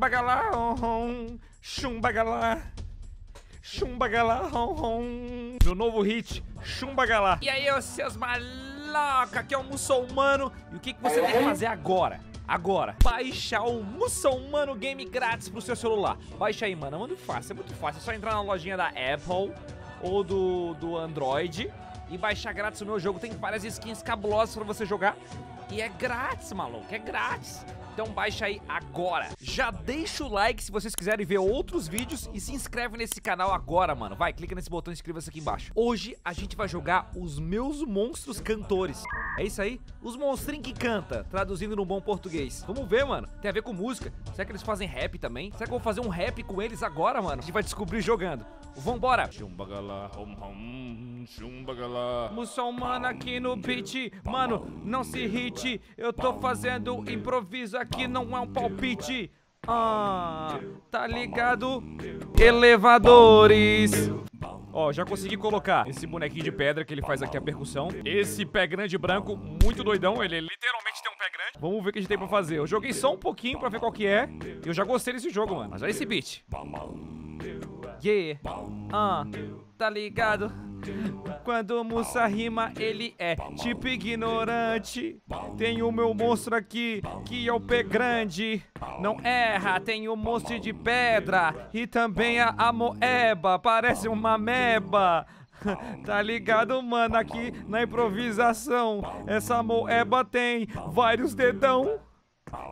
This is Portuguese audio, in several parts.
Chumbagalá, hom. Chumbagalá. Chumbagalá, hom. Meu novo hit, Chumbagalá. E aí, seus maloca, aqui é o muçulmano. E o que, que você tem que fazer agora? Agora, baixar o Muçulmano Game grátis pro seu celular. Baixa aí, mano. É muito fácil, é muito fácil. É só entrar na lojinha da Apple ou do, do Android e baixar grátis o meu jogo. Tem várias skins cabulosas pra você jogar. E é grátis, maluco, é grátis. Então baixa aí agora. Já deixa o like se vocês quiserem ver outros vídeos e se inscreve nesse canal agora, mano. Vai, clica nesse botão e inscreva-se aqui embaixo. Hoje a gente vai jogar os meus monstros cantores. É isso aí? Os monstrinhos que canta, traduzindo no bom português. Vamos ver, mano. Tem a ver com música. Será que eles fazem rap também? Será que eu vou fazer um rap com eles agora, mano? A gente vai descobrir jogando. Vambora! Hom, chumbagalá. Muçulmano aqui no beat, mano, não se irrite. Eu tô fazendo improviso aqui, não é um palpite. Ah, tá ligado? Elevadores. Ó, já consegui colocar esse bonequinho de pedra que ele faz aqui a percussão. Esse pé grande branco, muito doidão. Ele literalmente tem um pé grande. Vamos ver o que a gente tem pra fazer. Eu joguei só um pouquinho pra ver qual que é. Eu já gostei desse jogo, mano. Mas olha esse beat. Yeah. Ah, tá ligado? Quando o Musa rima, ele é tipo ignorante. Tem o meu monstro aqui, que é o pé grande. Não erra, tem o monstro de pedra. E também a, a moeba, parece uma meba. Tá ligado, mano? Aqui na improvisação, essa moeba tem vários dedão.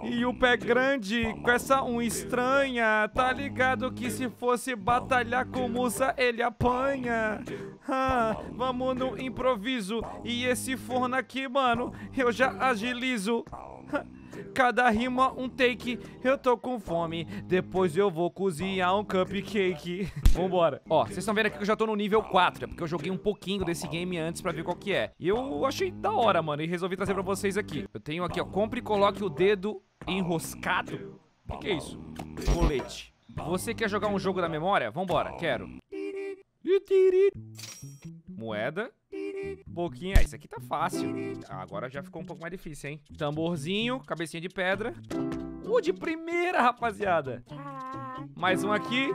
E o pé grande com essa unha estranha Tá ligado que se fosse batalhar com Musa ele apanha. Ah, Vamos no improviso. E esse forno aqui, mano, eu já agilizo Cada rima um take, eu tô com fome. Depois eu vou cozinhar um cupcake. Vambora. Ó, vocês estão vendo aqui que eu já tô no nível 4 É porque eu joguei um pouquinho desse game antes pra ver qual que é. E eu achei da hora, mano E resolvi trazer pra vocês aqui. Eu tenho aqui, ó, compre e coloque o dedo enroscado. O que, que é isso? Colete. Você quer jogar um jogo da memória? Vambora, quero. Moeda Pouquinho, ah, isso aqui tá fácil. Ah, Agora já ficou um pouco mais difícil, hein? Tamborzinho, cabecinha de pedra. Uh, de primeira, rapaziada. Mais um aqui.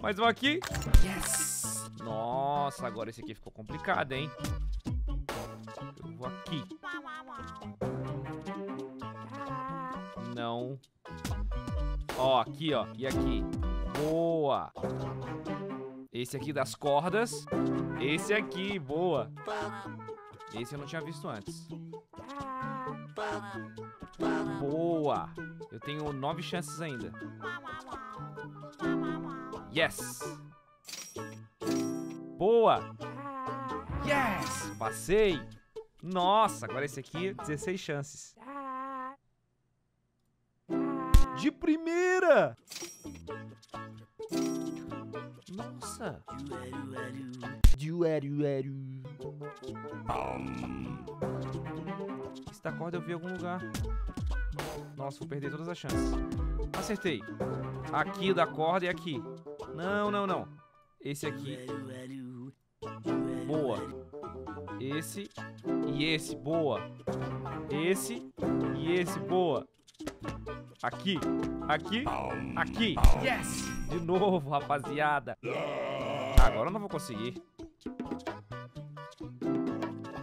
Mais um aqui. Yes! Nossa, agora esse aqui ficou complicado, hein? Eu vou aqui. Não. Ó, aqui, ó. E aqui. Boa esse aqui das cordas. Esse aqui, boa. Esse eu não tinha visto antes. Boa. Eu tenho nove chances ainda. Yes. Boa. Yes. Passei. Nossa, agora esse aqui, 16 chances. De primeira! Nossa! Esse da corda eu vi em algum lugar. Nossa, vou perder todas as chances. Acertei. Aqui da corda e aqui. Não, não, não. Esse aqui. Boa. Esse e esse. Boa. Esse e esse. Boa. Aqui. Aqui. Aqui. Yes! De novo, rapaziada. Agora eu não vou conseguir.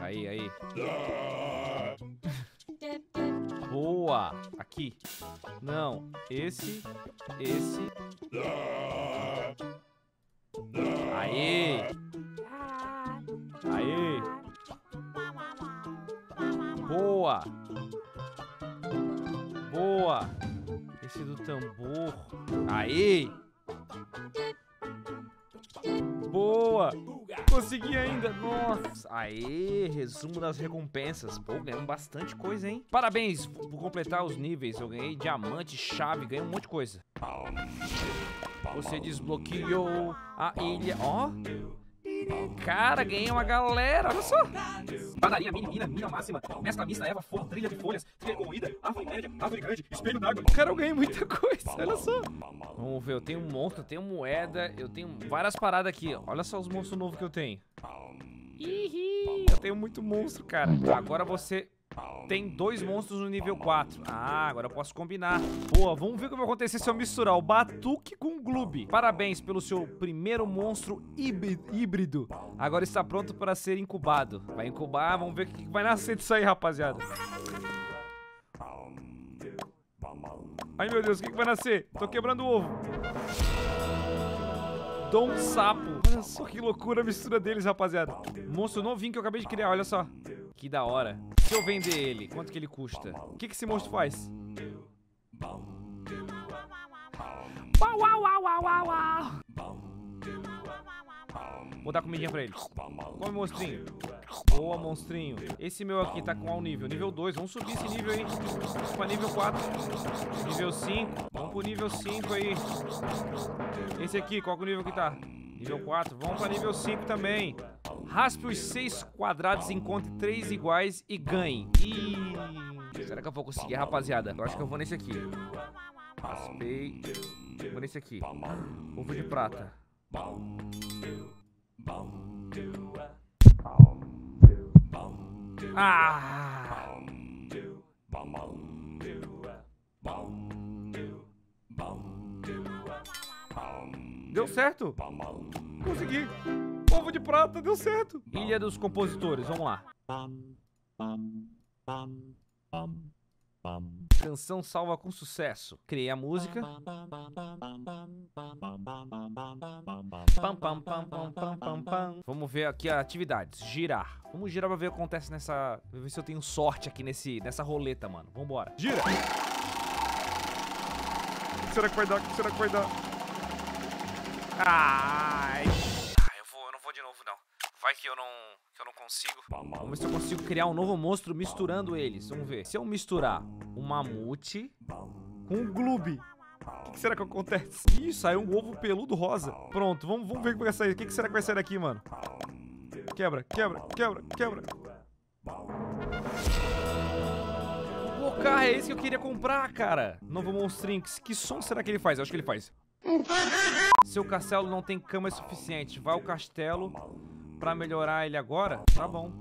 Aí, aí. Boa! Aqui. Não. Esse. Esse. Aê! Aê! Boa! Boa! Esse do tambor. Aê! Boa! Consegui ainda! Nossa! Aê! Resumo das recompensas. Pô, ganhamos bastante coisa, hein? Parabéns por completar os níveis. Eu ganhei diamante, chave, ganhei um monte de coisa. Você desbloqueou a ilha. Ó! Cara, ganhei uma galera, olha só. Padaria, mini, mina, mina máxima, mescla mista, erva, forno, trilha de folhas, trilha corroída, árvore média, árvore grande, espelho d'água. Cara, eu ganhei muita coisa, olha só. Vamos ver, eu tenho um monstro, eu tenho moeda, eu tenho várias paradas aqui. Olha só os monstros novos que eu tenho. Ih, eu tenho muito monstro, cara. Agora você Tem dois monstros no nível 4. Ah, agora eu posso combinar. Boa, vamos ver o que vai acontecer se eu misturar o Batuque com o Gloob. Parabéns pelo seu primeiro monstro híbri- híbrido. Agora está pronto para ser incubado. Vai incubar, vamos ver o que vai nascer disso aí, rapaziada. Ai, meu Deus, o que que vai nascer? Tô quebrando o ovo. Dom Sapo. Olha só que loucura a mistura deles, rapaziada. Monstro novinho que eu acabei de criar, olha só. Que da hora. Se eu vender ele, quanto que ele custa? O que, que esse monstro faz? Vou dar comidinha pra ele. Come, monstrinho. Boa, monstrinho. Esse meu aqui tá com qual nível? Nível 2. Vamos subir esse nível aí. Vamos pra nível 4. Nível 5. Vamos pro nível 5 aí. Esse aqui, qual é o nível que tá? Nível 4. Vamos pra nível 5 também. Raspe os 6 quadrados, encontre 3 iguais e ganhe. Ih, será que eu vou conseguir, rapaziada? Eu acho que eu vou nesse aqui. Raspei. Vou nesse aqui. Ovo de prata. Ah! Deu certo! Consegui! Ovo de prata, deu certo! Ilha dos Compositores, vamos lá. Canção salva com sucesso. Criei a música. Vamos ver aqui a atividades. Girar. Vamos girar pra ver o que acontece nessa. Ver se eu tenho sorte aqui nesse, nessa roleta, mano. Vambora. Gira! O que será que vai dar? O que será que vai dar? Ai. Que eu não, que eu não consigo. Vamos ver se eu consigo criar um novo monstro misturando eles. Vamos ver. Se eu misturar o mamute com o gloob. O que será que acontece? Ih, saiu um ovo peludo rosa. Pronto, vamos, vamos ver o que vai sair. O que que será que vai sair daqui, mano? Quebra, quebra, quebra, quebra. Pô, cara, é esse que eu queria comprar, cara. Novo monstrinho. Que, que som será que ele faz? Eu acho que ele faz. Seu castelo não tem cama suficiente. Vai ao castelo pra melhorar ele agora? Tá bom.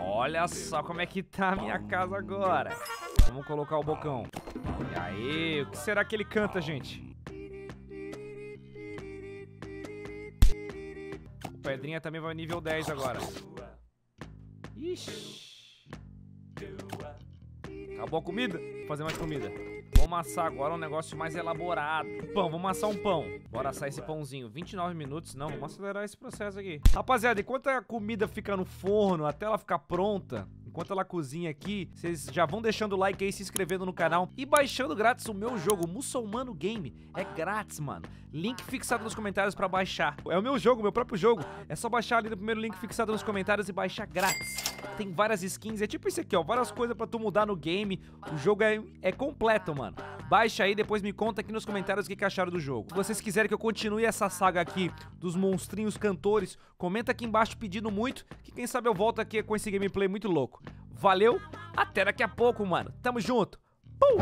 Olha só como é que tá a minha casa agora. Vamos colocar o bocão. E aí, o que será que ele canta, gente? O Pedrinha também vai nível 10 agora. Ixi. Acabou a comida? Vou fazer mais comida. Vou amassar agora um negócio mais elaborado. Pão, vamos amassar um pão. Bora assar esse pãozinho. 29 minutos. Não, vamos acelerar esse processo aqui. Rapaziada, enquanto a comida fica no forno, até ela ficar pronta, enquanto ela cozinha aqui, vocês já vão deixando o like aí, se inscrevendo no canal e baixando grátis o meu jogo, Muçulmano Game. É grátis, mano. Link fixado nos comentários pra baixar. É o meu jogo, meu próprio jogo. É só baixar ali no primeiro link fixado nos comentários e baixar grátis. Tem várias skins, é tipo isso aqui, ó. Várias coisas pra tu mudar no game. O jogo é, é completo, mano. Baixa aí, depois me conta aqui nos comentários o que, que acharam do jogo. Se vocês quiserem que eu continue essa saga aqui dos monstrinhos cantores, comenta aqui embaixo pedindo muito, que quem sabe eu volto aqui com esse gameplay muito louco. Valeu, até daqui a pouco, mano. Tamo junto. Pum!